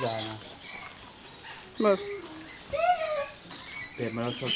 Né? Mas, tem mas eu.